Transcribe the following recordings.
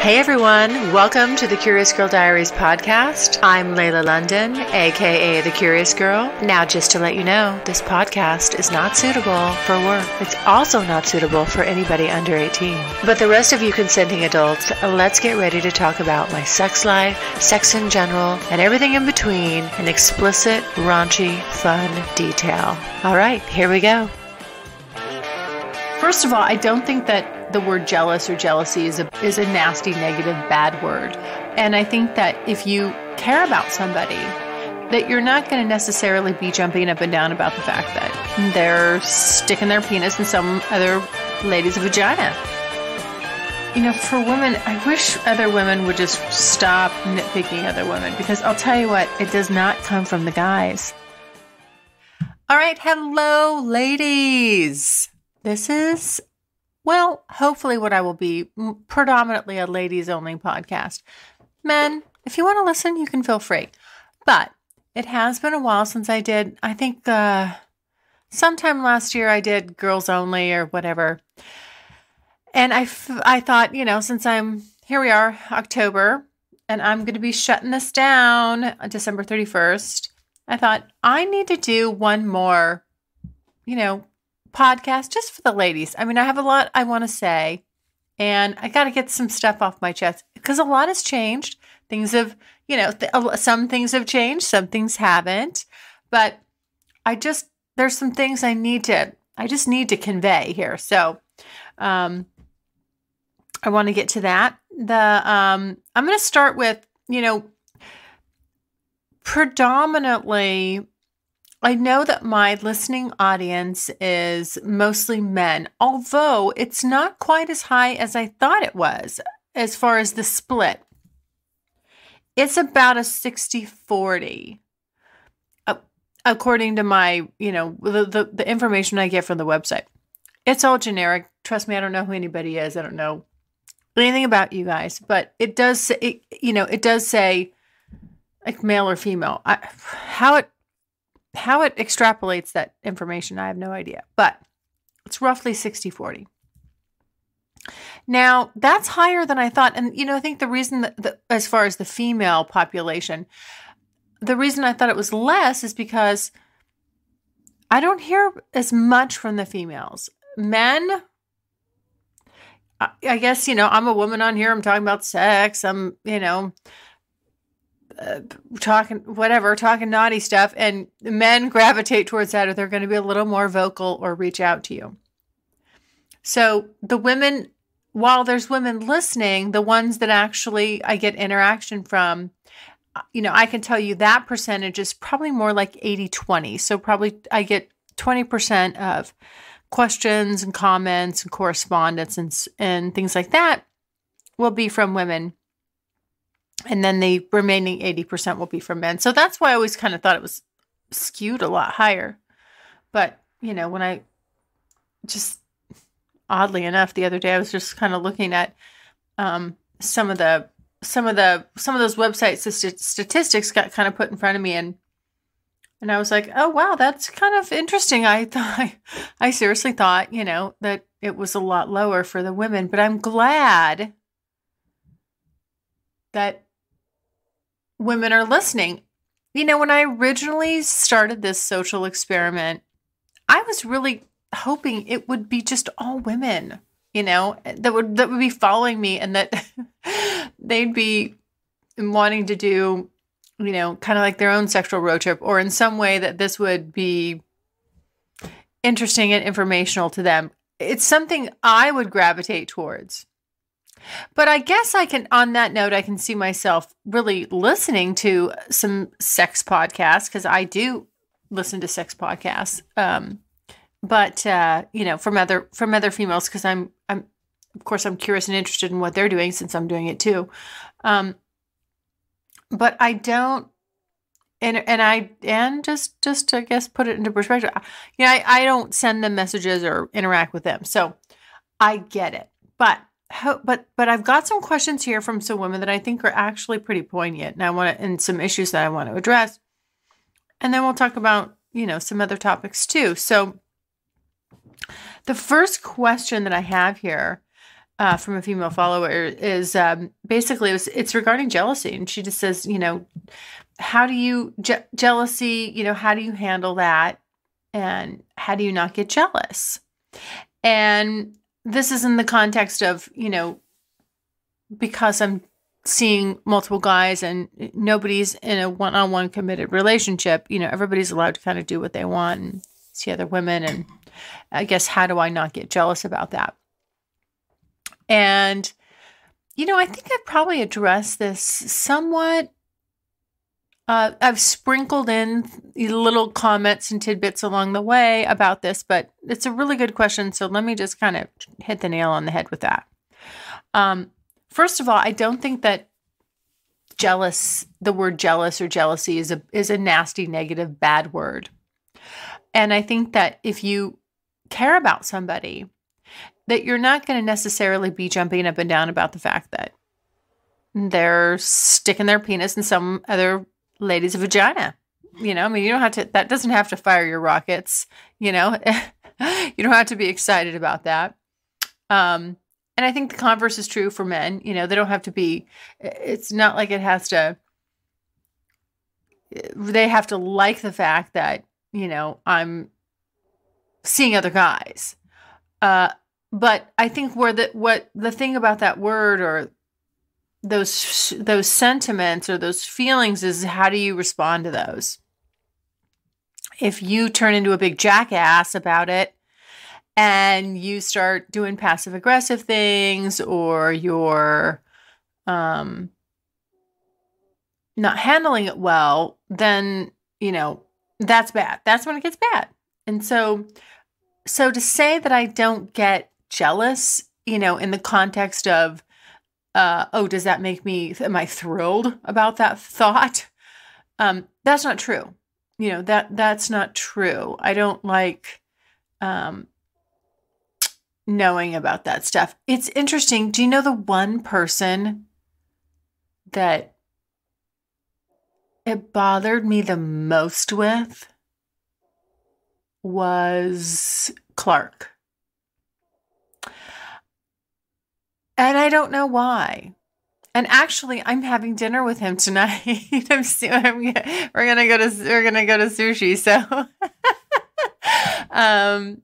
Hey everyone, welcome to the Curious Girl Diaries podcast. I'm Layla London, aka The Curious Girl. Now, just to let you know, this podcast is not suitable for work. It's also not suitable for anybody under 18. But the rest of you consenting adults, let's get ready to talk about my sex life, sex in general, and everything in between in explicit, raunchy, fun detail. All right, here we go. First of all, I don't think that the word jealous or jealousy is a is a nasty, negative, bad word. And I think that if you care about somebody, that you're not going to necessarily be jumping up and down about the fact that they're sticking their penis in some other lady's vagina. You know, for women, I wish other women would just stop nitpicking other women because I'll tell you what, it does not come from the guys. All right, hello, ladies. This is well, hopefully, what I will be predominantly a ladies only podcast. Men, if you want to listen, you can feel free. But it has been a while since I did, I think uh, sometime last year I did girls only or whatever. And I, f- I thought, you know, since I'm here we are, October, and I'm going to be shutting this down December 31st. I thought I need to do one more, you know, podcast just for the ladies. I mean, I have a lot I want to say, and I got to get some stuff off my chest because a lot has changed. Things have, you know, th- some things have changed, some things haven't. But I just, there's some things I need to, I just need to convey here. So, um, I want to get to that. The, um, I'm going to start with, you know, predominantly I know that my listening audience is mostly men, although it's not quite as high as I thought it was as far as the split. It's about a 60 40 uh, according to my, you know, the, the, the information I get from the website. It's all generic. Trust me, I don't know who anybody is. I don't know anything about you guys, but it does say, it, you know, it does say like male or female. I, how it how it extrapolates that information, I have no idea, but it's roughly 60 40. Now, that's higher than I thought. And, you know, I think the reason that, the, as far as the female population, the reason I thought it was less is because I don't hear as much from the females. Men, I guess, you know, I'm a woman on here. I'm talking about sex. I'm, you know, uh, talking whatever, talking naughty stuff, and men gravitate towards that, or they're going to be a little more vocal or reach out to you. So the women, while there's women listening, the ones that actually I get interaction from, uh, you know, I can tell you that percentage is probably more like 80 20. So probably I get 20% of questions and comments and correspondence and, and things like that will be from women and then the remaining 80% will be from men. So that's why I always kind of thought it was skewed a lot higher. But, you know, when I just oddly enough the other day I was just kind of looking at um, some of the some of the some of those websites the st- statistics got kind of put in front of me and and I was like, "Oh wow, that's kind of interesting." I thought I, I seriously thought, you know, that it was a lot lower for the women, but I'm glad that women are listening. You know, when I originally started this social experiment, I was really hoping it would be just all women, you know, that would that would be following me and that they'd be wanting to do, you know, kind of like their own sexual road trip or in some way that this would be interesting and informational to them. It's something I would gravitate towards. But I guess I can, on that note, I can see myself really listening to some sex podcasts because I do listen to sex podcasts. Um, but uh, you know, from other from other females because I'm I'm of course I'm curious and interested in what they're doing since I'm doing it too. Um, but I don't and and I and just just to I guess put it into perspective, you know, I, I don't send them messages or interact with them. So I get it. But how, but but I've got some questions here from some women that I think are actually pretty poignant, and I want to and some issues that I want to address, and then we'll talk about you know some other topics too. So the first question that I have here uh, from a female follower is um, basically it was, it's regarding jealousy, and she just says, you know, how do you je- jealousy? You know, how do you handle that, and how do you not get jealous? And this is in the context of you know because I'm seeing multiple guys and nobody's in a one-on-one committed relationship you know everybody's allowed to kind of do what they want and see other women. And i guess how do i not get jealous about that? And you know i think i've probably addressed this somewhat uh, i've sprinkled in little comments and tidbits along the way about this but it's a really good question so let me just kind of hit the nail on the head with that um, First of all, I don't think that jealous, the word jealous or jealousy is a is a nasty, negative, bad word. And I think that if you care about somebody, that you're not going to necessarily be jumping up and down about the fact that they're sticking their penis in some other lady's vagina. You know, I mean, you don't have to, that doesn't have to fire your rockets, you know, you don't have to be excited about that. Um, and I think the converse is true for men. You know, they don't have to be, it's not like it has to, they have to like the fact that, you know, I'm seeing other guys. Uh, but I think where the, what the thing about that word or those, those sentiments or those feelings is how do you respond to those? If you turn into a big jackass about it, and you start doing passive aggressive things or you're um, not handling it well, then, you know, that's bad. That's when it gets bad. And so, so to say that I don't get jealous, you know, in the context of, uh, oh, does that make me, am I thrilled about that thought? Um, that's not true. You know, that, that's not true. I don't like, um, knowing about that stuff. It's interesting. Do you know the one person that it bothered me the most with was Clark. And I don't know why. And actually, I'm having dinner with him tonight. I'm, I'm, we're gonna go to we're gonna go to sushi. So, um,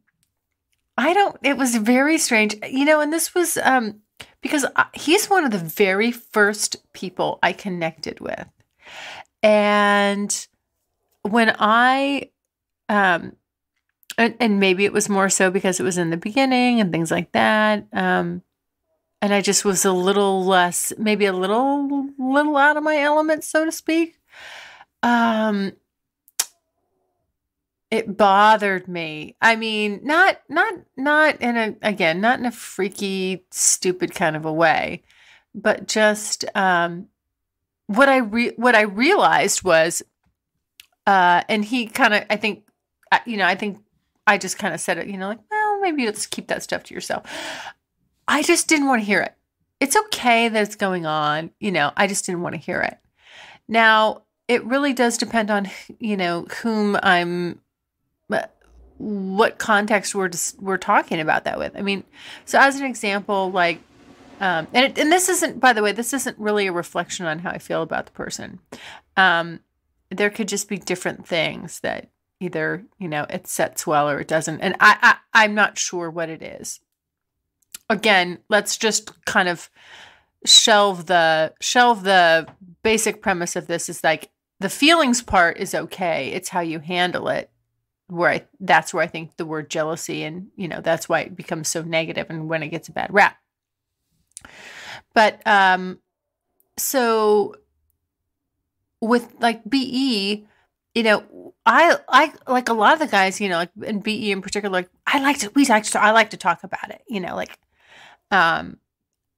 I don't, it was very strange. You know, and this was um, because he's one of the very first people I connected with. And when I, um, and, and maybe it was more so because it was in the beginning and things like that. Um, and I just was a little less, maybe a little, little out of my element, so to speak. Um, it bothered me. I mean, not not not in a again, not in a freaky stupid kind of a way, but just um what I re- what I realized was uh and he kind of I think uh, you know, I think I just kind of said it, you know, like, well, maybe let's keep that stuff to yourself. I just didn't want to hear it. It's okay that it's going on, you know, I just didn't want to hear it. Now, it really does depend on, you know, whom I'm what context we're just, we're talking about that with. I mean, so as an example, like, um, and it, and this isn't, by the way, this isn't really a reflection on how I feel about the person. Um, there could just be different things that either you know it sets well or it doesn't, and I, I I'm not sure what it is. Again, let's just kind of shelve the shelve the basic premise of this is like the feelings part is okay. It's how you handle it where I that's where I think the word jealousy and you know that's why it becomes so negative and when it gets a bad rap. But um so with like BE, you know, I I like a lot of the guys, you know, like in BE in particular, like I like to we like to I like to talk about it, you know, like um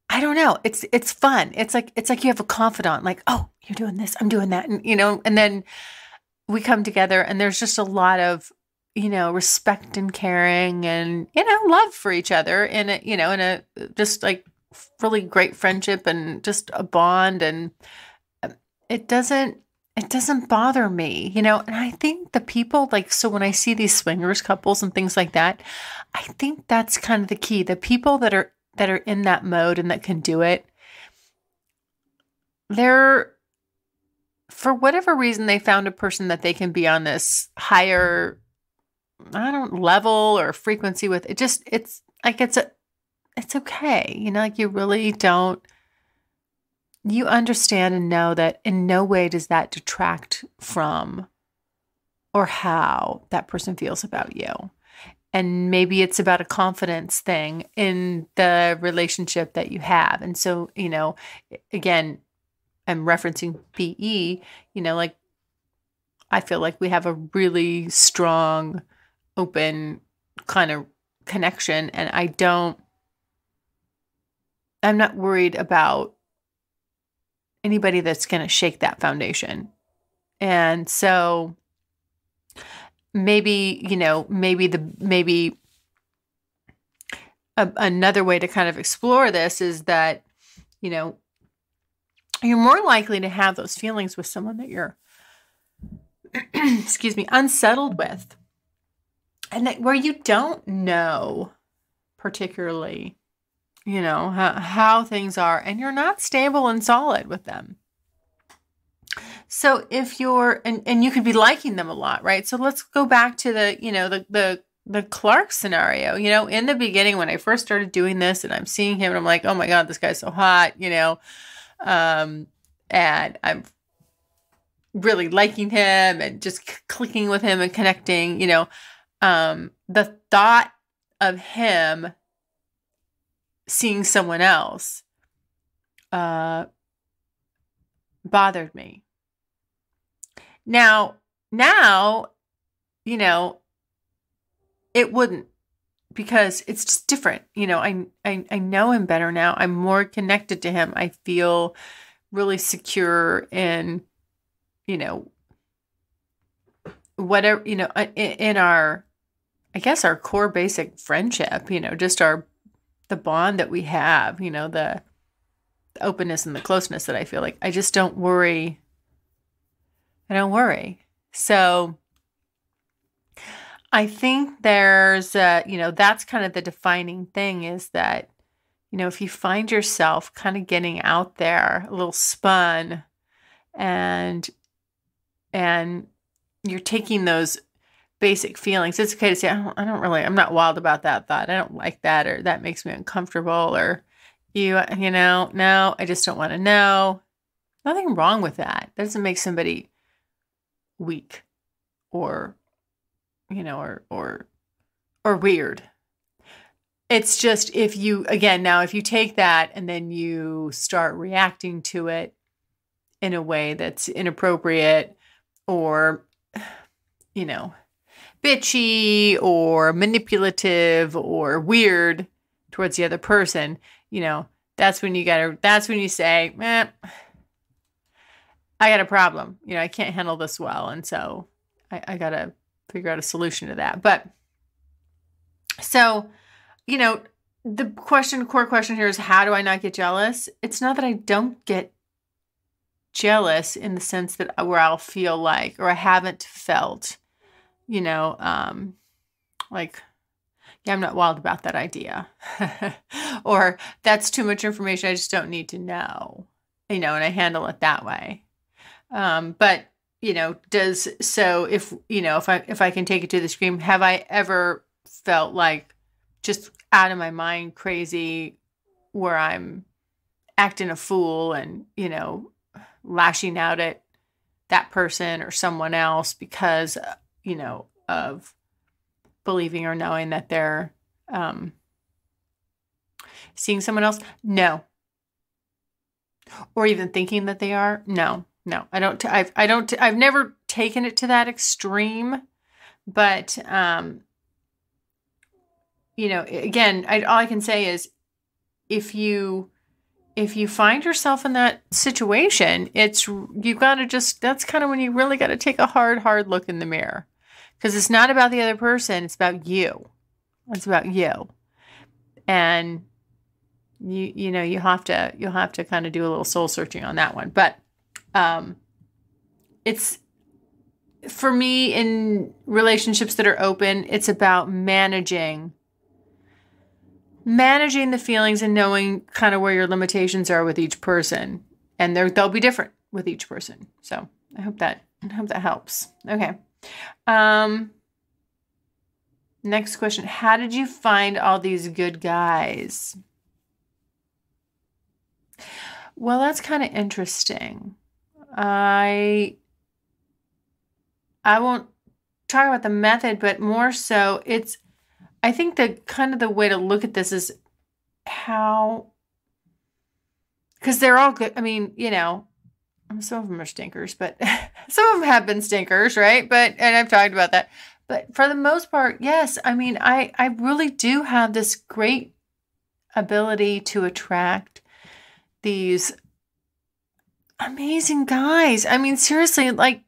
I don't know. It's it's fun. It's like it's like you have a confidant, like, oh, you're doing this, I'm doing that, and you know, and then we come together and there's just a lot of you know respect and caring and you know love for each other in a you know in a just like really great friendship and just a bond. And um, it doesn't it doesn't bother me you know? And i think the people like so when i see these swingers couples and things like that i think that's kind of the key. The people that are that are in that mode and that can do it, they're for whatever reason they found a person that they can be on this higher I don't level or frequency with it just it's like it's a it's okay. You know, like you really don't you understand and know that in no way does that detract from or how that person feels about you. And maybe it's about a confidence thing in the relationship that you have. And so, you know, again, I'm referencing PE, you know, like I feel like we have a really strong, open kind of connection. And I don't, I'm not worried about anybody that's going to shake that foundation. And so maybe, you know, maybe the, maybe a, another way to kind of explore this is that, you know, you're more likely to have those feelings with someone that you're excuse me unsettled with and that where you don't know particularly you know how, how things are and you're not stable and solid with them so if you're and, and you could be liking them a lot right? So let's go back to the you know the the the Clark scenario, you know, in the beginning when I first started doing this and I'm seeing him and I'm like, oh my God, this guy's so hot, you know, um, and I'm really liking him and just clicking with him and connecting, you know, um, the thought of him seeing someone else uh, bothered me. Now, now, you know, it wouldn't because it's just different. You know, I, I I know him better now. I'm more connected to him. I feel really secure in, you know, whatever you know in, in our, I guess our core basic friendship. You know, just our the bond that we have. You know, the, openness and the closeness that I feel like. I just don't worry. I don't worry. So I think there's, a, you know, that's kind of the defining thing is that, you know, if you find yourself kind of getting out there, a little spun, and and you're taking those basic feelings, it's okay to say, I don't, I don't really, I'm not wild about that thought. I don't like that, or that makes me uncomfortable, or you, you know, no, I just don't want to know. Nothing wrong with that. That doesn't make somebody weak or you know, or or or weird. It's just if you again now if you take that and then you start reacting to it in a way that's inappropriate or you know, bitchy or manipulative or weird towards the other person, you know, that's when you gotta that's when you say, eh, I got a problem. You know, I can't handle this well. And so I, I gotta figure out a solution to that. But so, you know, the question, core question here is how do I not get jealous? It's not that I don't get jealous in the sense that uh, where I'll feel like, or I haven't felt, you know, um, like, yeah, I'm not wild about that idea. or that's too much information. I just don't need to know, you know, and I handle it that way. Um, but you know, does so if you know if I if I can take it to the screen, have I ever felt like just out of my mind crazy where I'm acting a fool and, you know, lashing out at that person or someone else because, you know, of believing or knowing that they're um, seeing someone else? No. Or even thinking that they are? No no, I don't. I've I don't. I've never taken it to that extreme, but um, you know, again, I, all I can say is, if you if you find yourself in that situation, it's you've got to just. That's kind of when you really got to take a hard, hard look in the mirror, because it's not about the other person. It's about you. It's about you, and you you know you have to you'll have to kind of do a little soul searching on that one, but um, it's for me in relationships that are open, it's about managing managing the feelings and knowing kind of where your limitations are with each person. And they'll be different with each person. So I hope that I hope that helps. Okay. Um next question. How did you find all these good guys? Well, that's kind of interesting. I I won't talk about the method, but more so it's I think the kind of the way to look at this is how because they're all good. I mean, you know, some of them are stinkers, but some of them have been stinkers, right? But and I've talked about that. But for the most part, yes. I mean, I I really do have this great ability to attract these amazing guys. I mean, seriously, like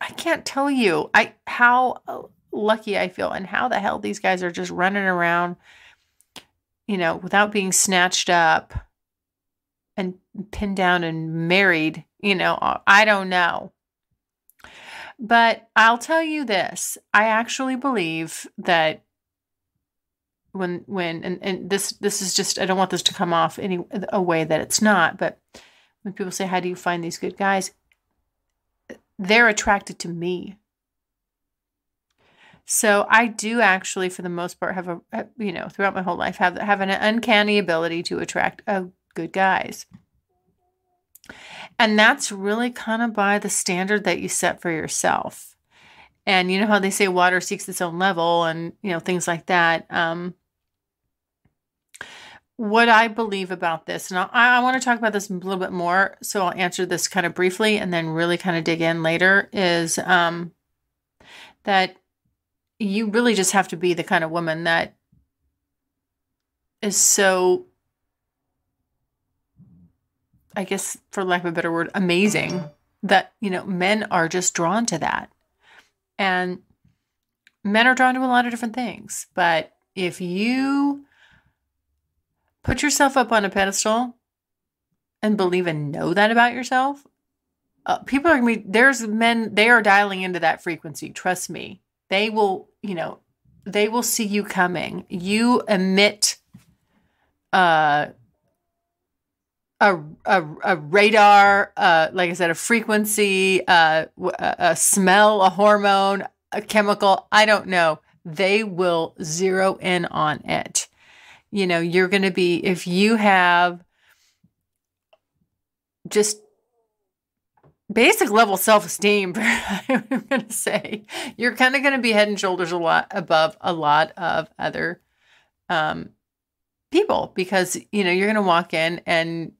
I can't tell you I how lucky I feel and how the hell these guys are just running around, you know, without being snatched up and pinned down and married, you know, I don't know. But I'll tell you this, I actually believe that when when and, and this this is just I don't want this to come off any a way that it's not, but when people say how do you find these good guys, they're attracted to me. So I do actually, for the most part, have a you know throughout my whole life have have an uncanny ability to attract uh, good guys, and that's really kind of by the standard that you set for yourself. And you know how they say water seeks its own level, and you know things like that. Um, what I believe about this, and I, I want to talk about this a little bit more, so I'll answer this kind of briefly and then really kind of dig in later. Is um, that you really just have to be the kind of woman that is so I guess for lack of a better word, amazing that, you know, men are just drawn to that. And men are drawn to a lot of different things. But if you put yourself up on a pedestal and believe and know that about yourself, uh, people are going to be, there's men, they are dialing into that frequency. Trust me. They will, you know, they will see you coming. You emit uh, a, a, a radar, uh, like I said, a frequency, uh, a, a smell, a hormone, a chemical. I don't know. They will zero in on it. You know, you're going to be, if you have just basic level self esteem, I'm going to say, you're kind of going to be head and shoulders a lot above a lot of other um, people because, you know, you're going to walk in and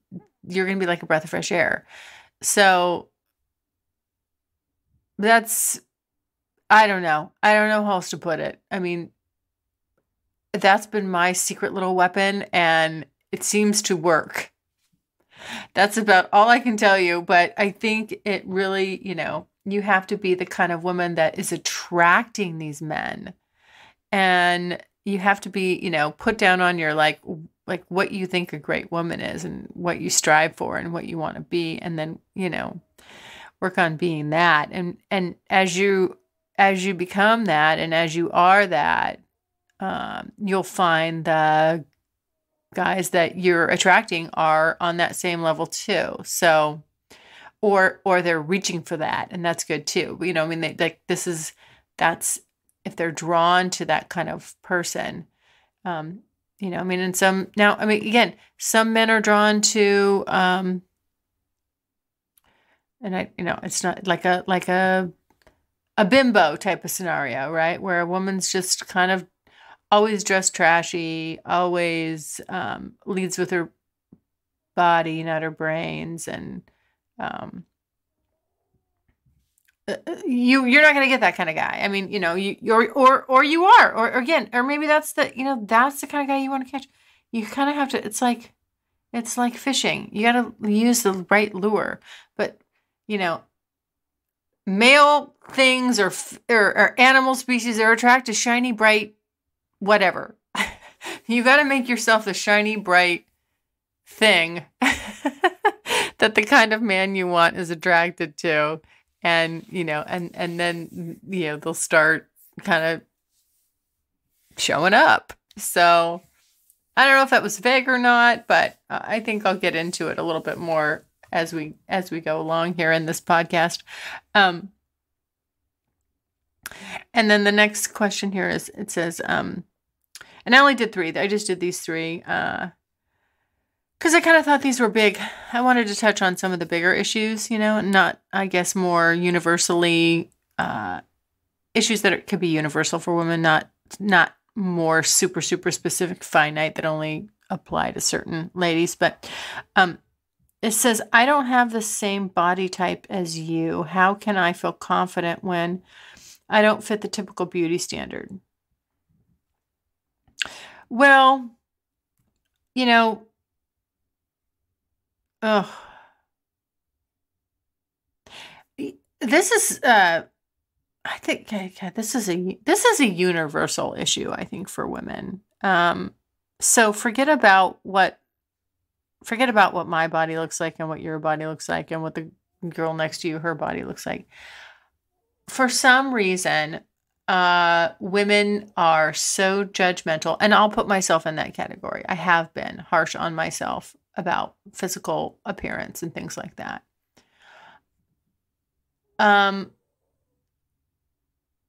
you're going to be like a breath of fresh air. So that's, I don't know. I don't know how else to put it. I mean, that's been my secret little weapon and it seems to work that's about all I can tell you. But I think it really, you know, you have to be the kind of woman that is attracting these men. And you have to be, you know, put down on your like like what you think a great woman is and what you strive for and what you want to be and then, you know, work on being that. And and as you as you become that and as you are that, um, you'll find the guys that you're attracting are on that same level too. So, or or they're reaching for that, and that's good too. You know, I mean, they, like this is that's if they're drawn to that kind of person. Um, you know, I mean, and some now, I mean, again, some men are drawn to, um, and I, you know, it's not like a like a a bimbo type of scenario, right? Where a woman's just kind of always dressed trashy, always um, leads with her body, not her brains, and um, you you're not going to get that kind of guy. I mean, you know, you or or or you are, or, or again, or maybe that's the you know that's the kind of guy you want to catch. You kind of have to. It's like it's like fishing. You got to use the right lure, but you know male things or, or, or animal species are attracted to shiny, bright whatever. you got to make yourself the shiny, bright thing that the kind of man you want is attracted to. And, you know, and, and then, you know, they'll start kind of showing up. So, I don't know if that was vague or not, but uh, I think I'll get into it a little bit more as we as we go along here in this podcast. Um, and then the next question here is it says, um, and I only did three. I just did these three because I kind of thought these were big. I wanted to touch on some of the bigger issues, you know, not I guess more universally uh, issues that could be universal for women, not not more super super specific finite that only apply to certain ladies. But um it says i don't have the same body type as you. How can i feel confident when i don't fit the typical beauty standard? Well you know oh this is uh I think okay, this is a this is a universal issue. I think for women. Um, so forget about what forget about what my body looks like and what your body looks like and what the girl next to you her body looks like. For some reason, uh, women are so judgmental, and I'll put myself in that category. I have been harsh on myself about physical appearance and things like that. Um,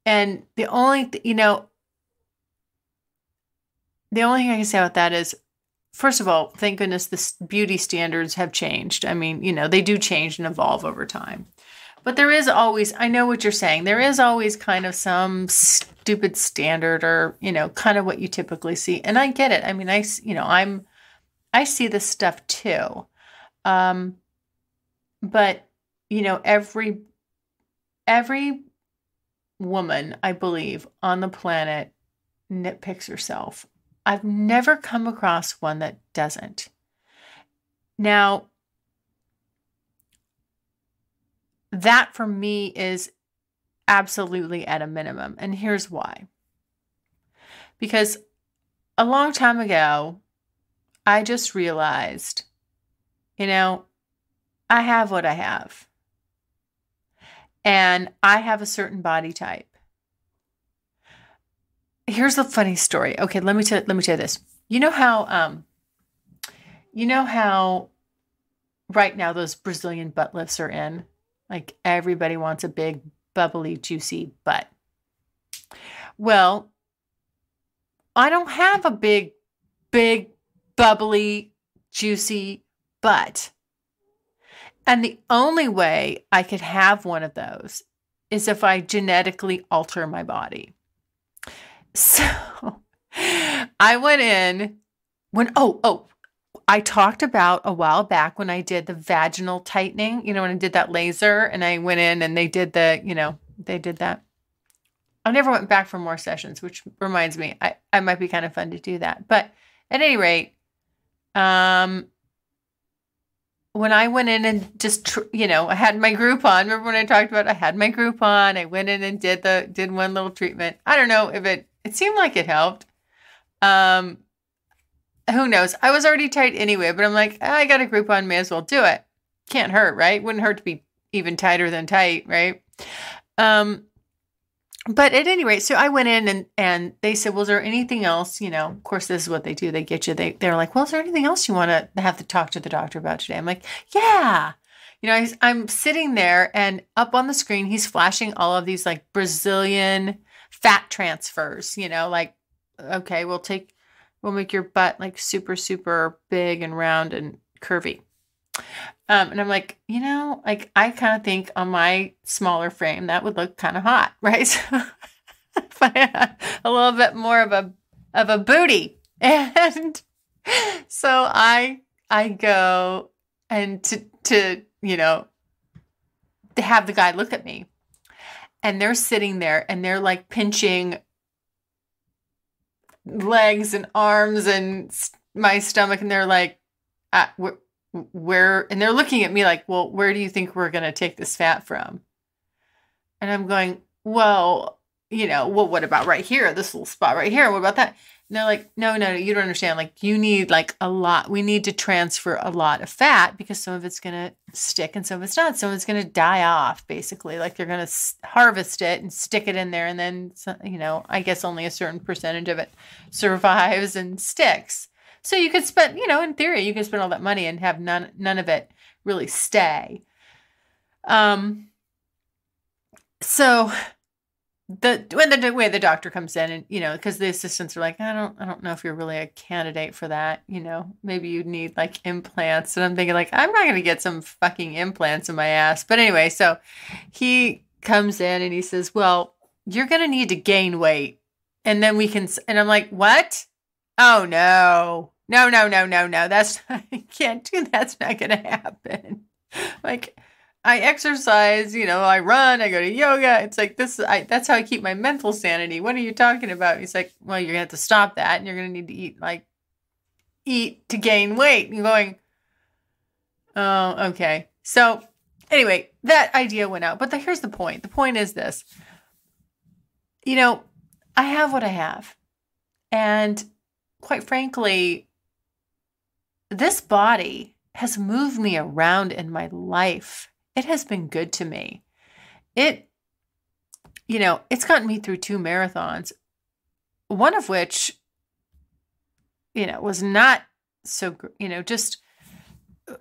and the only, th- you know, the only thing I can say about that is, first of all, thank goodness the beauty standards have changed. I mean, you know, they do change and evolve over time. But there is always, I know what you're saying, there is always kind of some stupid standard or, you know, kind of what you typically see. And I get it. I mean, I, you know, I'm, I see this stuff too. Um, but, you know, every, every woman, I believe, on the planet nitpicks herself. I've never come across one that doesn't. Now, that for me is absolutely at a minimum. And here's why. Because a long time ago, I just realized, you know, I have what I have and I have a certain body type. Here's the funny story. Okay, let me tell let me tell you this. You know how um you know how right now those Brazilian butt lifts are in? Like everybody wants a big bubbly juicy butt. Well, I don't have a big big bubbly juicy butt. And the only way I could have one of those is if I genetically alter my body. So I went in when, oh, oh, I talked about a while back when I did the vaginal tightening, you know, when I did that laser and I went in and they did the, you know, they did that. I never went back for more sessions, which reminds me, I, I might be kind of fun to do that. But at any rate, um, when I went in and just you know I had my Groupon. Remember when I talked about I had my Groupon? I went in and did the did one little treatment. I don't know if it it seemed like it helped. Um, who knows? I was already tight anyway, but I'm like oh, I got a Groupon, may as well do it. Can't hurt, right? Wouldn't hurt to be even tighter than tight, right? Um, but at any rate, so I went in and and they said, "Was well, there anything else?" You know, of course, this is what they do. They get you. They they're like, "Well, is there anything else you want to have to talk to the doctor about today?" I'm like, "Yeah." You know, I, I'm sitting there, and up on the screen, he's flashing all of these like Brazilian fat transfers. You know, like, okay, we'll take, we'll make your butt like super super big and round and curvy. Um, and I'm like, you know, like I kind of think on my smaller frame that would look kind of hot, right? So if I had a little bit more of a of a booty, and so I I go and to to you know to have the guy look at me, and they're sitting there and they're like pinching legs and arms and my stomach, and they're like, uh, where and they're looking at me like well where do you think we're going to take this fat from? And i'm going well you know well what about right here this little spot right here? What about that? And they're like no no no you don't understand. Like you need like a lot we need to transfer a lot of fat because some of it's going to stick and some of it's not. Some it's going to die off basically. Like they're going to harvest it and stick it in there and then you know i guess only a certain percentage of it survives and sticks So you could spend, you know, in theory, you could spend all that money and have none none of it really stay. Um so the when the way the doctor comes in and you know because the assistants are like i don't i don't know if you're really a candidate for that you know maybe you need like implants. And i'm thinking like i'm not going to get some fucking implants in my ass. But anyway so he comes in and he says well you're going to need to gain weight. And then we can and i'm like what? Oh no no no no no no that's i can't do that's not going to happen like I exercise, you know, I run, I go to yoga. It's like this I that's how I keep my mental sanity. What are you talking about? He's like, Well, you're gonna have to stop that and you're gonna need to eat like eat to gain weight. And you're going, Oh, okay. So anyway, that idea went out. But the, here's the point. The point is this. You know, I have what I have. And quite frankly, this body has moved me around in my life it has been good to me. It, you know, it's gotten me through two marathons, one of which, you know, was not so, you know, just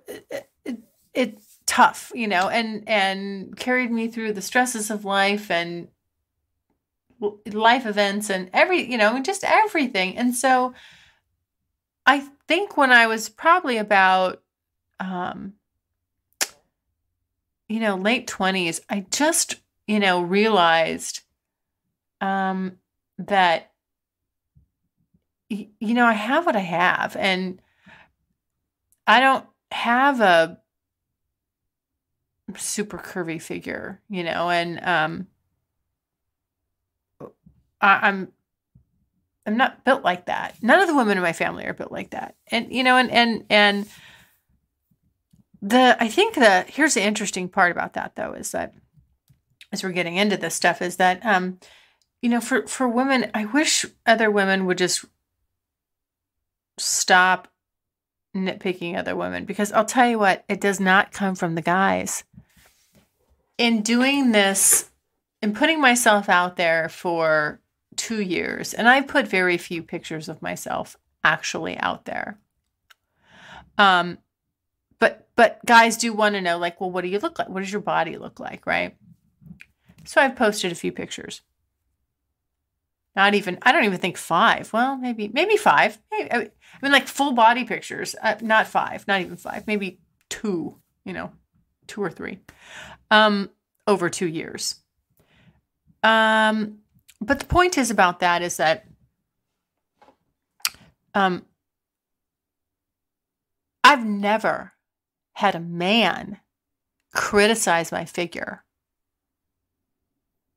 it, it, it tough, you know, and and carried me through the stresses of life and life events and every, you know, just everything. And so I think when I was probably about um you know, late 20s, I just, you know, realized um, that, you know, I have what I have. And I don't have a super curvy figure, you know, and um, I, I'm I'm not built like that. None of the women in my family are built like that. And you know, and and and the I think that here's the interesting part about that though is that as we're getting into this stuff is that um you know for for women I wish other women would just stop nitpicking other women because I'll tell you what it does not come from the guys. In doing this in putting myself out there for 2 years and I've put very few pictures of myself actually out there. Um but but guys do want to know like well what do you look like? What does your body look like right? So i've posted a few pictures. Not even i don't even think five. Well maybe maybe five. Maybe, i mean like full body pictures uh, not five not even five maybe two you know two or three. Um over two years. Um but the point is about that is that um I've never had a man criticize my figure.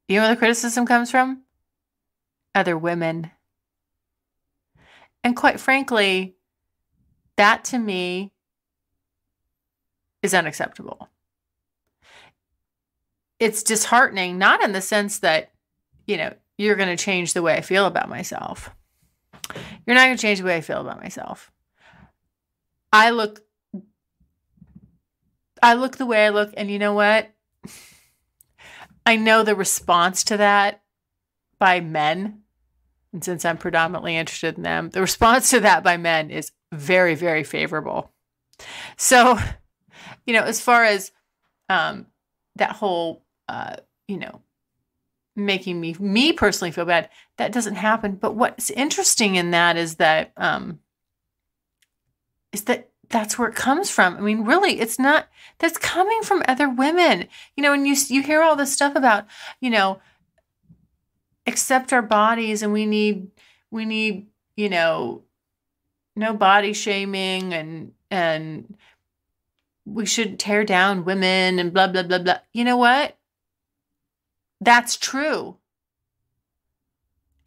You know where the criticism comes from? Other women. And quite frankly, that to me is unacceptable. It's disheartening, not in the sense that, you know, you're going to change the way I feel about myself. You're not going to change the way I feel about myself. I look I look the way I look, and you know what? I know the response to that by men. And since I'm predominantly interested in them, the response to that by men is very, very favorable. So, you know, as far as um, that whole, uh, you know, making me me personally feel bad, that doesn't happen. But what's interesting in that is that um, is that that's where it comes from. I mean, really, it's not that's coming from other women. You know, and you you hear all this stuff about, you know, accept our bodies and we need we need, you know, no body shaming and and we should tear down women and blah blah blah blah. You know what? That's true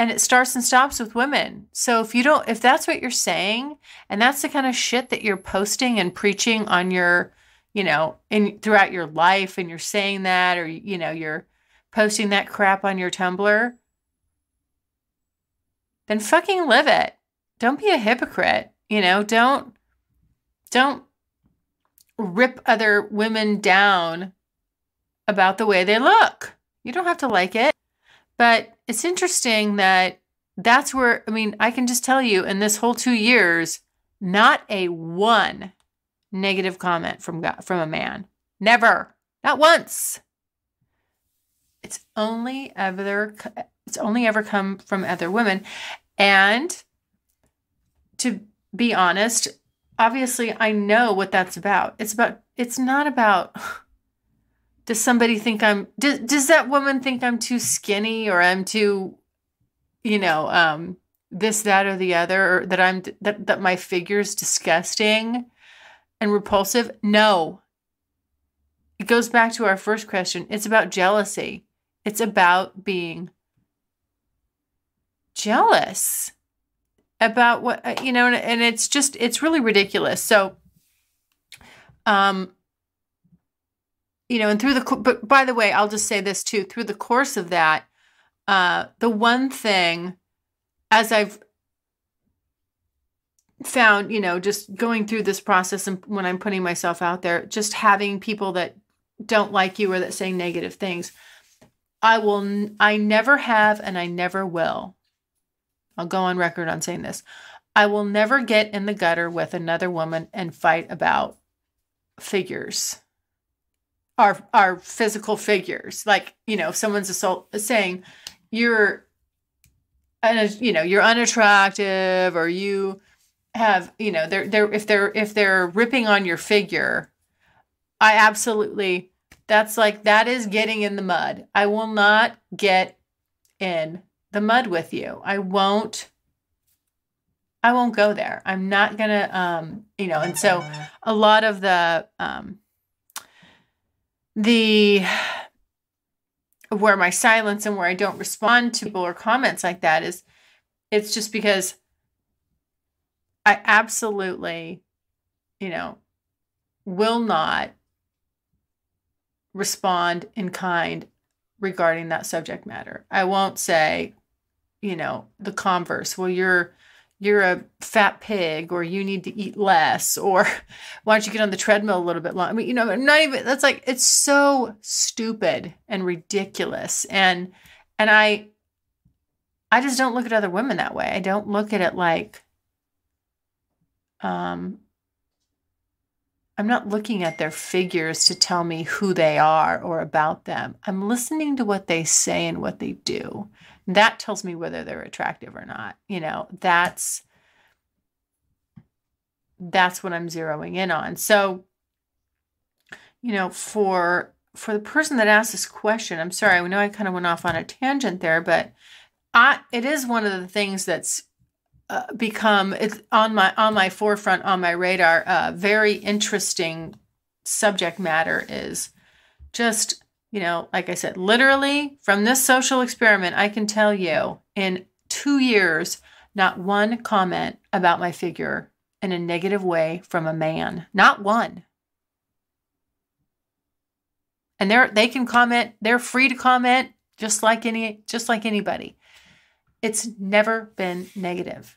and it starts and stops with women. So if you don't if that's what you're saying and that's the kind of shit that you're posting and preaching on your, you know, in throughout your life and you're saying that or you know, you're posting that crap on your Tumblr, then fucking live it. Don't be a hypocrite, you know, don't don't rip other women down about the way they look. You don't have to like it. But it's interesting that that's where, I mean, I can just tell you in this whole two years, not a one negative comment from from a man. Never. Not once. It's only ever it's only ever come from other women and to be honest, obviously I know what that's about. It's about it's not about does somebody think I'm does, does that woman think I'm too skinny or I'm too you know, um this that or the other or that I'm that that my figure's disgusting and repulsive? No. It goes back to our first question. It's about jealousy. It's about being jealous about what uh, you know and it's just it's really ridiculous so um you know and through the but by the way i'll just say this too through the course of that uh the one thing as i've found you know just going through this process and when i'm putting myself out there just having people that don't like you or that say negative things i will i never have and i never will I'll go on record on saying this. I will never get in the gutter with another woman and fight about figures. Our our physical figures. Like, you know, if someone's assault saying you're and you know, you're unattractive or you have, you know, they're they're if they're if they're ripping on your figure, I absolutely that's like that is getting in the mud. I will not get in the mud with you. I won't I won't go there. I'm not to um you know, and so a lot of the um the where my silence and where I don't respond to people or comments like that is it's just because I absolutely you know will not respond in kind regarding that subject matter. I won't say, you know, the converse. Well, you're you're a fat pig or you need to eat less or why don't you get on the treadmill a little bit longer? I mean, you know, not even that's like it's so stupid and ridiculous. And and I I just don't look at other women that way. I don't look at it like um I'm not looking at their figures to tell me who they are or about them. I'm listening to what they say and what they do. That tells me whether they're attractive or not you know? That's that's what i'm zeroing in on. So you know for for the person that asked this question i'm sorry i know i kind of went off on a tangent there but i it is one of the things that's become it's on my on my forefront on my radar uh, very interesting subject matter is just you know, like I said, literally from this social experiment, I can tell you in two years, not one comment about my figure in a negative way from a man. Not one. And they're they can comment, they're free to comment just like any just like anybody. It's never been negative.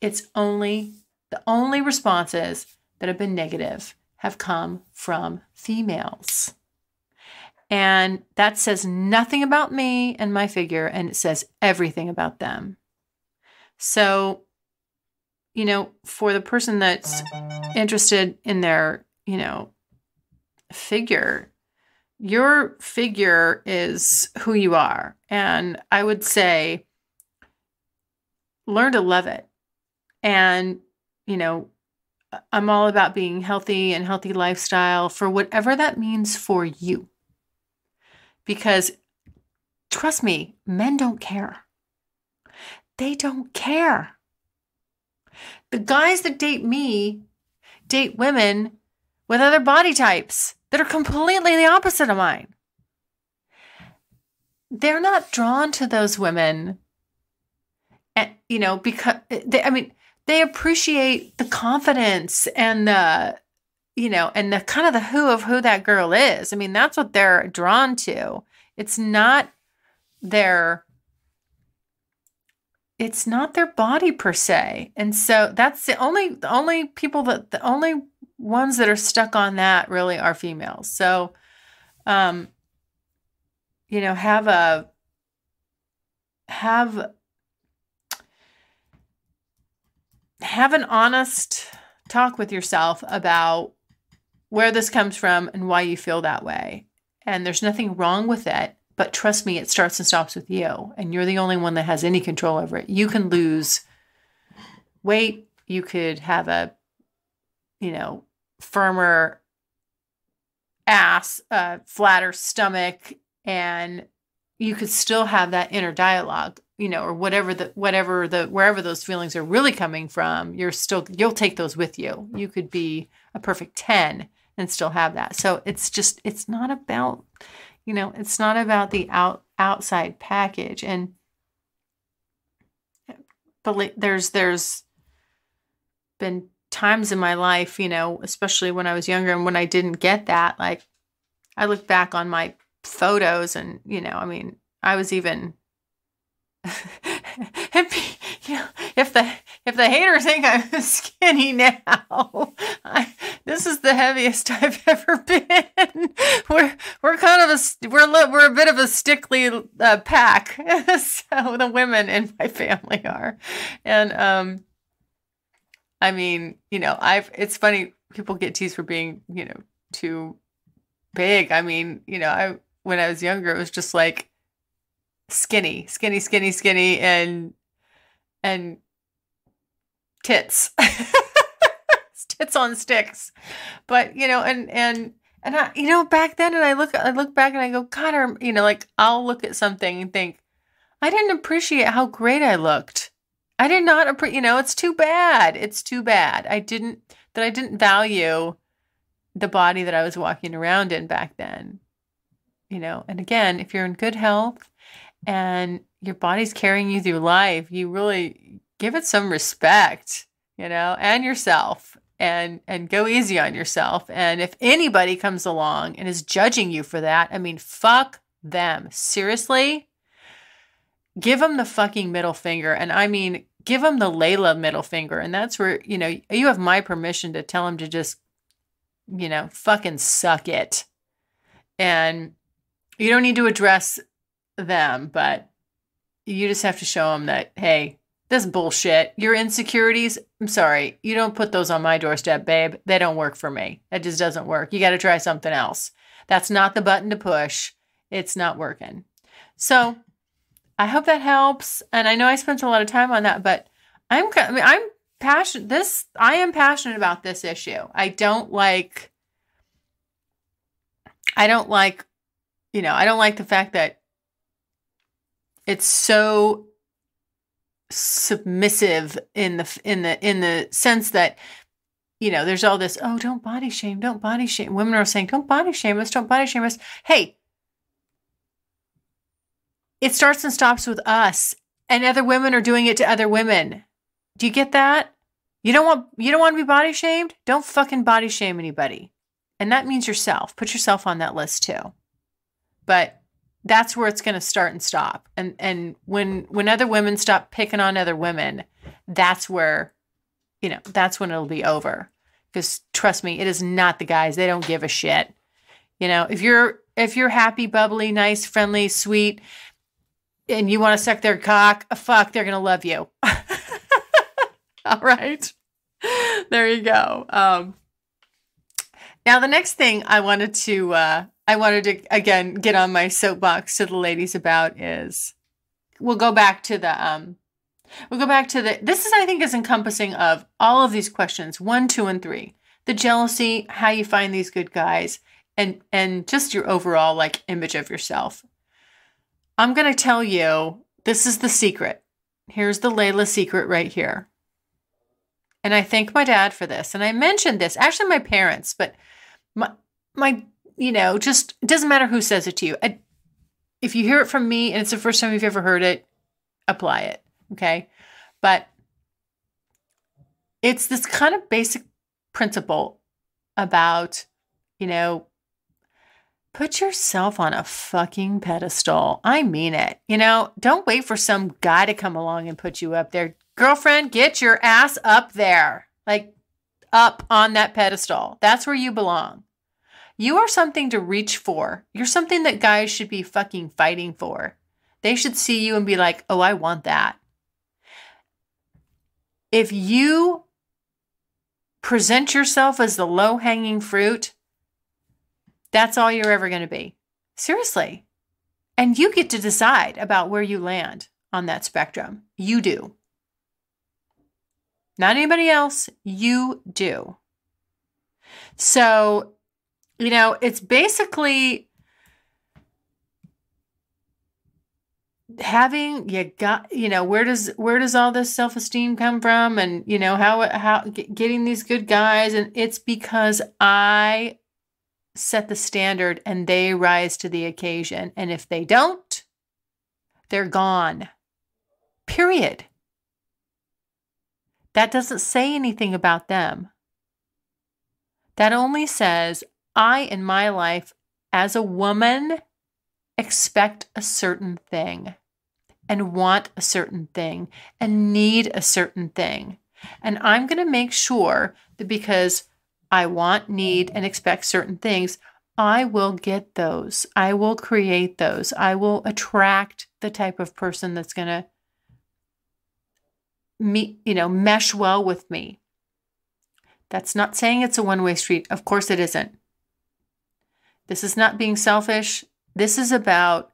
It's only the only responses that have been negative have come from females. And that says nothing about me and my figure, and it says everything about them. So, you know, for the person that's interested in their, you know, figure, your figure is who you are. And I would say, learn to love it. And, you know, I'm all about being healthy and healthy lifestyle for whatever that means for you because trust me, men don't care. They don't care. The guys that date me date women with other body types that are completely the opposite of mine. They're not drawn to those women, and, you know, because they, I mean, they appreciate the confidence and the you know, and the kind of the who of who that girl is. I mean, that's what they're drawn to. It's not their it's not their body per se. And so that's the only the only people that the only ones that are stuck on that really are females. So um you know, have a have have an honest talk with yourself about where this comes from and why you feel that way. And there's nothing wrong with it, but trust me, it starts and stops with you. And you're the only one that has any control over it. You can lose weight, you could have a, you know, firmer ass, a flatter stomach, and you could still have that inner dialogue you know or whatever the whatever the wherever those feelings are really coming from you're still you'll take those with you. You could be a perfect 10 and still have that. So it's just it's not about you know it's not about the out outside package. And but there's there's been times in my life you know especially when i was younger and when i didn't get that like i look back on my photos and you know i mean i was even if, you know, if the if the haters think I'm skinny now, I, this is the heaviest I've ever been. We're we're kind of a we're we're a bit of a stickly uh, pack. so the women in my family are, and um, I mean, you know, I've it's funny people get teased for being you know too big. I mean, you know, I when I was younger, it was just like skinny, skinny, skinny, skinny, and and tits, tits on sticks. But you know, and and and I, you know, back then, and I look, I look back, and I go, God, or you know, like I'll look at something and think, I didn't appreciate how great I looked. I did not appreciate, you know, it's too bad. It's too bad. I didn't that I didn't value the body that I was walking around in back then. You know, and again, if you're in good health and your body's carrying you through life, you really give it some respect, you know, and yourself and and go easy on yourself. And if anybody comes along and is judging you for that, I mean, fuck them. Seriously? Give them the fucking middle finger. And I mean, give them the Layla middle finger. And that's where, you know, you have my permission to tell them to just, you know, fucking suck it. And you don't need to address them, but you just have to show them that, hey, this bullshit. Your insecurities, I'm sorry, you don't put those on my doorstep, babe. They don't work for me. That just doesn't work. You got to try something else. That's not the button to push. It's not working. So I hope that helps. And I know I spent a lot of time on that, but I'm, I mean, I'm passionate. This, I am passionate about this issue. I don't like, I don't like, you know, I don't like the fact that it's so submissive in the in the in the sense that you know there's all this oh don't body shame don't body shame. Women are saying don't body shame us don't body shame us. Hey it starts and stops with us and other women are doing it to other women. Do you get that? You don't want you don't want to be body shamed? Don't fucking body shame anybody. And that means yourself. Put yourself on that list too but that's where it's going to start and stop. And and when when other women stop picking on other women, that's where you know, that's when it'll be over. Cuz trust me, it is not the guys. They don't give a shit. You know, if you're if you're happy, bubbly, nice, friendly, sweet, and you want to suck their cock, fuck, they're going to love you. All right. There you go. Um now the next thing I wanted to uh I wanted to again get on my soapbox to the ladies about is we'll go back to the um we'll go back to the this is I think is encompassing of all of these questions one, two, and three. The jealousy, how you find these good guys, and and just your overall like image of yourself. I'm gonna tell you this is the secret. Here's the Layla secret right here. And I thank my dad for this. And I mentioned this, actually my parents, but my my you know, just it doesn't matter who says it to you. I, if you hear it from me and it's the first time you've ever heard it, apply it. Okay. But it's this kind of basic principle about, you know, put yourself on a fucking pedestal. I mean it. You know, don't wait for some guy to come along and put you up there. Girlfriend, get your ass up there. Like up on that pedestal. That's where you belong. You are something to reach for. You're something that guys should be fucking fighting for. They should see you and be like, oh, I want that. if you present yourself as the low hanging fruit, that's all you're ever going to be. Seriously. And you get to decide about where you land on that spectrum. You do. Not anybody else. You do. So, you know, it's basically having you got you know where does where does all this self-esteem come from? And you know how how getting these good guys. And it's because i set the standard and they rise to the occasion. And if they don't they're gone. Period. That doesn't say anything about them. That only says i in my life as a woman expect a certain thing and want a certain thing and need a certain thing. And I'm going to make sure that because I want, need, and expect certain things, I will get those. I will create those. I will attract the type of person that's going to meet, you know, mesh well with me. That's not saying it's a one way street. Of course it isn't. This is not being selfish. This is about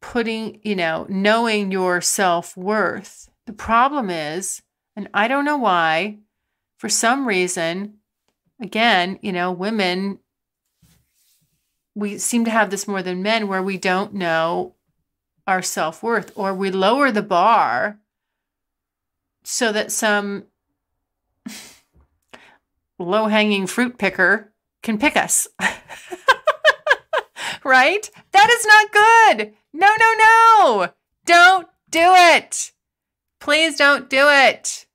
putting, you know, knowing your self worth. The problem is, and I don't know why, for some reason, again, you know, women, we seem to have this more than men where we don't know our self worth or we lower the bar so that some low hanging fruit picker can pick us. right? That is not good. No, no, no. Don't do it. Please don't do it.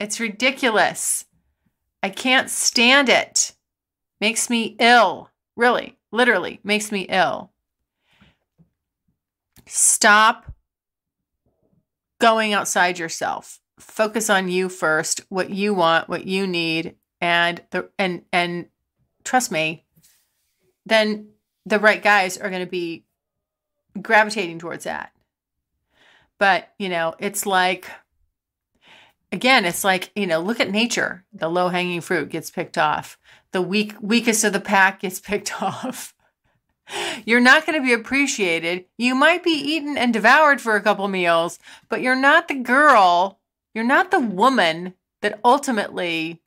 It's ridiculous. I can't stand it. Makes me ill. Really, literally makes me ill. Stop going outside yourself. Focus on you first, what you want, what you need, and the and and trust me, then the right guys are going to be gravitating towards that. But, you know, it's like, again, it's like, you know, look at nature. The low hanging fruit gets picked off, the weak, weakest of the pack gets picked off. You're not going to be appreciated. You might be eaten and devoured for a couple meals, but you're not the girl, you're not the woman that ultimately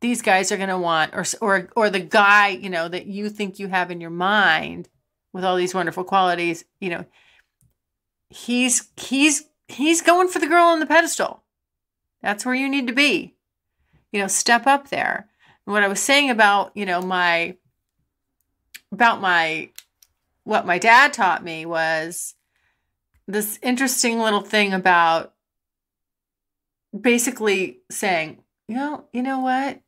these guys are going to want or or or the guy you know that you think you have in your mind with all these wonderful qualities you know he's he's he's going for the girl on the pedestal. That's where you need to be. You know step up there. And what i was saying about you know my about my what my dad taught me was this interesting little thing about basically saying you know you know what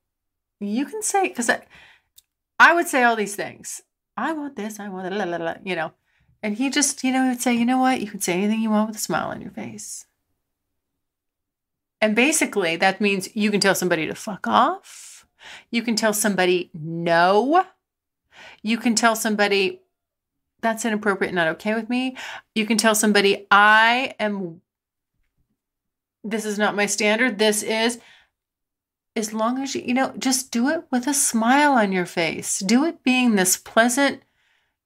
you can say because I, I would say all these things. I want this. I want. You know, and he just you know he would say, you know what? You can say anything you want with a smile on your face. And basically, that means you can tell somebody to fuck off. You can tell somebody no. You can tell somebody that's inappropriate, not okay with me. You can tell somebody I am. This is not my standard. This is as long as you, you know, just do it with a smile on your face. Do it being this pleasant,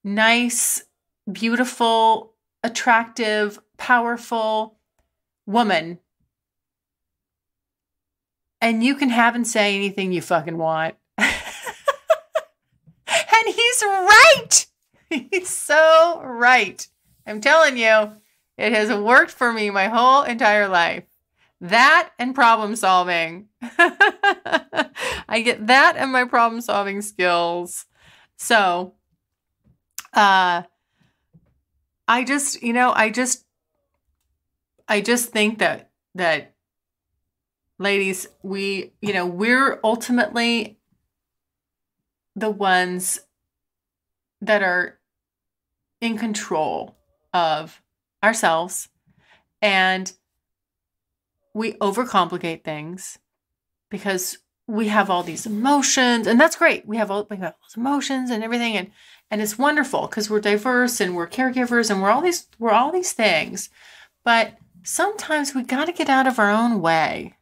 nice, beautiful, attractive, powerful woman. And you can have and say anything you fucking want. and he's right. He's so right. I'm telling you, it has worked for me my whole entire life. That and problem solving. I get that and my problem solving skills. So, uh, I just, you know, I just, I just think that, that ladies, we, you know, we're ultimately the ones that are in control of ourselves and we overcomplicate things because we have all these emotions and that's great we have all, we have all those emotions and everything and and it's wonderful because we're diverse and we're caregivers and we're all these we're all these things but sometimes we got to get out of our own way.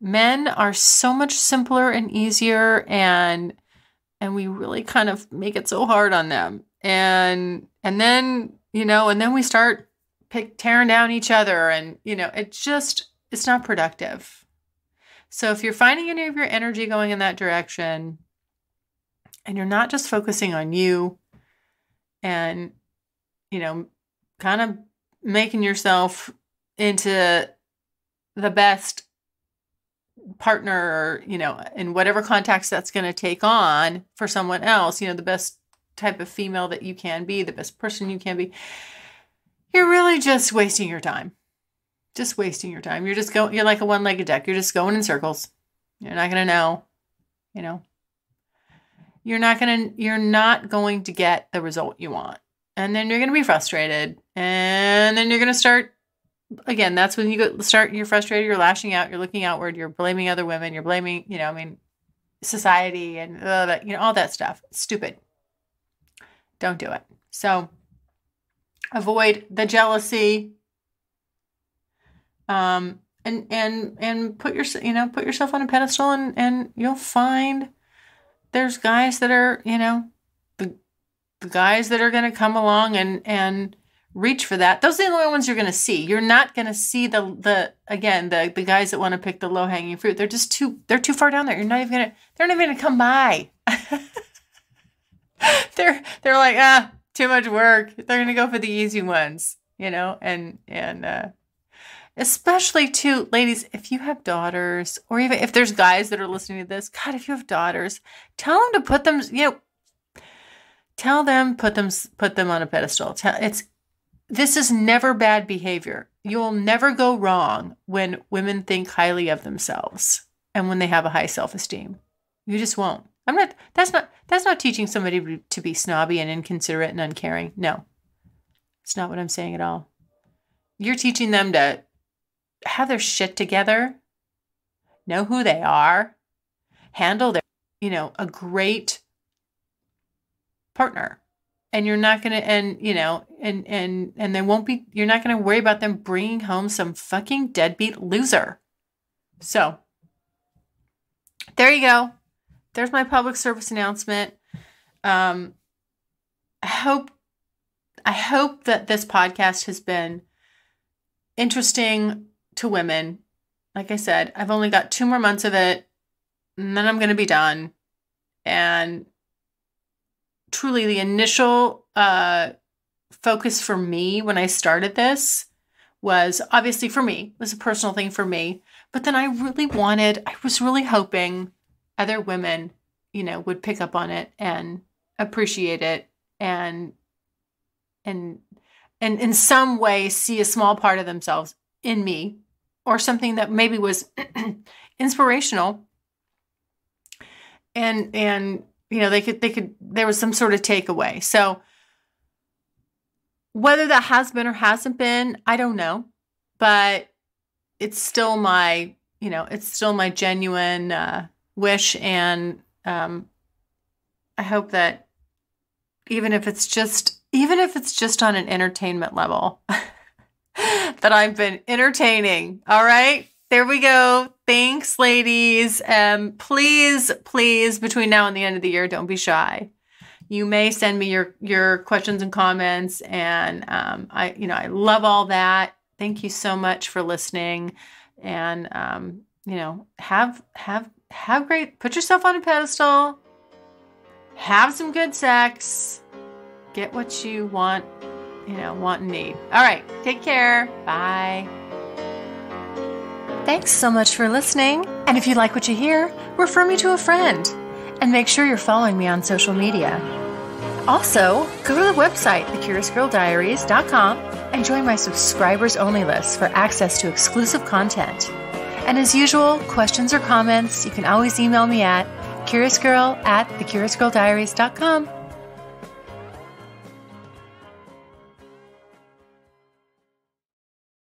Men are so much simpler and easier and and we really kind of make it so hard on them. And and then, you know, and then we start pick tearing down each other and, you know, it just it's not productive. So if you're finding any of your energy going in that direction and you're not just focusing on you and you know, kind of making yourself into the best partner, you know, in whatever context that's going to take on for someone else, you know, the best type of female that you can be, the best person you can be, you're really just wasting your time. Just wasting your time. You're just going, you're like a one legged duck. You're just going in circles. You're not going to know, you know, you're not going to, you're not going to get the result you want. And then you're going to be frustrated. And then you're going to start again, that's when you start. You're frustrated. You're lashing out. You're looking outward. You're blaming other women. You're blaming, you know, I mean, society and uh, you know all that stuff. Stupid. Don't do it. So avoid the jealousy. Um, and and and put your you know put yourself on a pedestal and and you'll find there's guys that are you know the the guys that are going to come along and and reach for that. Those are the only ones you're going to see. You're not going to see the the again the the guys that want to pick the low hanging fruit. They're just too they're too far down there. You're not even gonna they're not even gonna come by. they're they're like ah too much work. They're gonna go for the easy ones, you know. And and uh, especially too, ladies, if you have daughters or even if there's guys that are listening to this, God, if you have daughters, tell them to put them you know tell them put them put them on a pedestal tell it's this is never bad behavior. You'll never go wrong when women think highly of themselves and when they have a high self-esteem. You just won't. I'm not that's not that's not teaching somebody to be snobby and inconsiderate and uncaring. No. It's not what I'm saying at all. You're teaching them to have their shit together, know who they are, handle their, you know, a great partner. And you're not going to and you know and and and they won't be you're not going to worry about them bringing home some fucking deadbeat loser. So there you go. There's my public service announcement. Um i hope i hope that this podcast has been interesting to women. Like i said i've only got two more months of it and then i'm going to be done. And truly the initial uh, focus for me when I started this was obviously for me, it was a personal thing for me. But then I really wanted, I was really hoping other women, you know, would pick up on it and appreciate it and and and in some way see a small part of themselves in me or something that maybe was inspirational. And and you know they could they could there was some sort of takeaway. So whether that has been or hasn't been i don't know. But it's still my you know it's still my genuine uh, wish. And um, i hope that even if it's just even if it's just on an entertainment level that i've been entertaining all right there we go. Thanks, ladies. Um, please, please, between now and the end of the year, don't be shy. You may send me your your questions and comments, and um, I, you know, I love all that. Thank you so much for listening, and um, you know, have have have great. Put yourself on a pedestal. Have some good sex. Get what you want, you know, want and need. All right. Take care. Bye. Thanks so much for listening. And if you like what you hear, refer me to a friend. And make sure you're following me on social media. Also, go to the website, thecuriousgirldiaries.com, and join my subscribers only list for access to exclusive content. And as usual, questions or comments, you can always email me at curiousgirl at thecuriousgirldiaries.com.